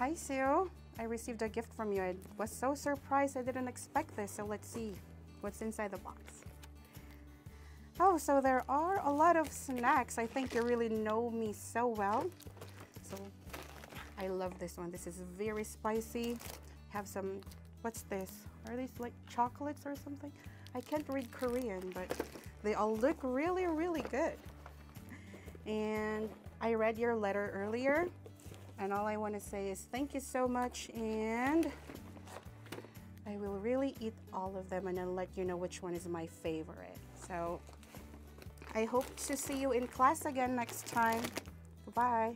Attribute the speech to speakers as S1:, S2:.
S1: Hi, Sue. I received a gift from you. I was so surprised. I didn't expect this. So let's see what's inside the box. Oh, so there are a lot of snacks. I think you really know me so well. So I love this one. This is very spicy. Have some, what's this? Are these like chocolates or something? I can't read Korean, but they all look really, really good. And I read your letter earlier. And all I want to say is thank you so much. And I will really eat all of them and then let you know which one is my favorite. So I hope to see you in class again next time. Goodbye.